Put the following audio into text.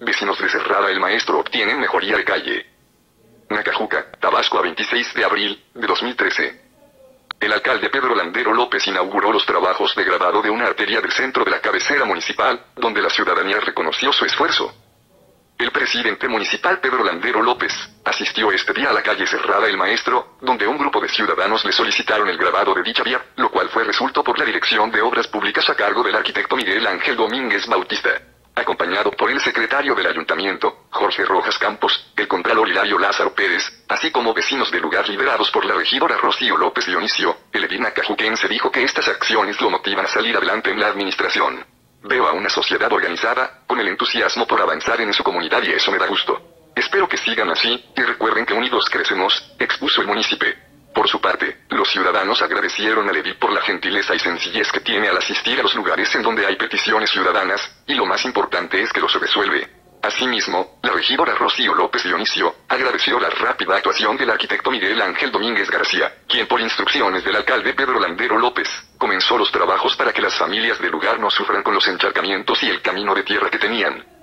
Vecinos de Cerrada el Maestro obtienen mejoría de calle. Nacajuca, Tabasco a 26 de abril de 2013. El alcalde Pedro Landero López inauguró los trabajos de grabado de una arteria del centro de la cabecera municipal, donde la ciudadanía reconoció su esfuerzo. El presidente municipal Pedro Landero López asistió este día a la calle Cerrada El Maestro, donde un grupo de ciudadanos le solicitaron el grabado de dicha vía, lo cual fue resuelto por la Dirección de Obras Públicas a cargo del arquitecto Miguel Ángel Domínguez Bautista. Secretario del ayuntamiento, Jorge Rojas Campos, el contralor Hilario Lázaro Pérez, así como vecinos del lugar liderados por la regidora Rocío López Dionisio, el edina cajuquense dijo que estas acciones lo motivan a salir adelante en la administración. Veo a una sociedad organizada, con el entusiasmo por avanzar en su comunidad y eso me da gusto. Espero que sigan así, y recuerden que unidos crecemos, expuso el municipio. Por su parte, ciudadanos agradecieron al edil por la gentileza y sencillez que tiene al asistir a los lugares en donde hay peticiones ciudadanas, y lo más importante es que los resuelve. Asimismo, la regidora Rocío López Dionisio agradeció la rápida actuación del arquitecto Miguel Ángel Domínguez García, quien por instrucciones del alcalde Pedro Landero López, comenzó los trabajos para que las familias del lugar no sufran con los encharcamientos y el camino de tierra que tenían.